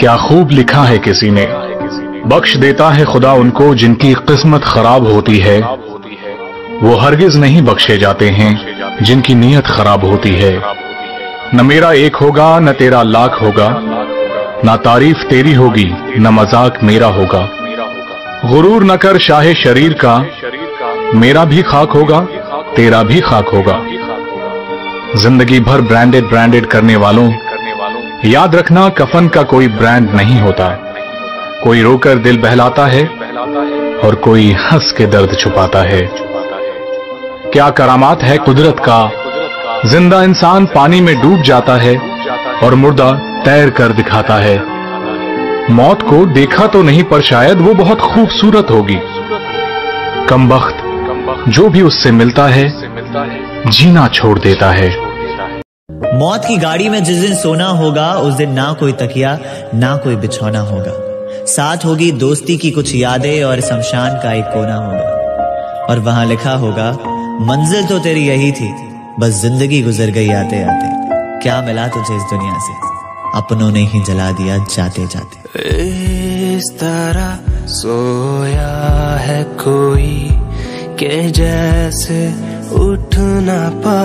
क्या खूब लिखा है किसी ने? बख्श देता है खुदा उनको जिनकी किस्मत खराब होती है। वो हरगिज नहीं बख्शे जाते हैं, जिनकी नीयत खराब होती है। न मेरा एक होगा, न तेरा लाख होगा। ना तारीफ़ तेरी होगी, न मज़ाक मेरा होगा। गुरूर न कर शाहे शरीर का। मेरा भी खाक होगा, तेरा भी खाक होगा। ज़िंदगी भर ब्रांडेड ब्रांडेड करने वालों याद रखना, कफन का कोई ब्रांड नहीं होता। कोई रोकर दिल बहलाता है और कोई हंस के दर्द छुपाता है। क्या करामात है कुदरत का? ज़िंदा इंसान पानी में डूब जाता है और मुर्दा तैर कर दिखाता है। मौत को देखा तो नहीं, पर शायद वो बहुत खूबसूरत होगी। कम वक्त जो भी उससे मिलता है, जीना छोड़ देता है। मौत की गाड़ी में जिस दिन सोना होगा, उस दिन ना कोई तकिया, ना कोई बिछौना होगा। साथ होगी दोस्ती की कुछ यादें और शमशान का एक कोना होगा। और वहाँ लिखा होगा, मंजिल तो तेरी यही थी, बस ज़िंदगी गुजर गई आते आते क्या मिला तुझे इस दुनिया से? अपनों ने ही जला दिया जाते जाते इस तरह सोया है कोई, के जैसे उठ ना पा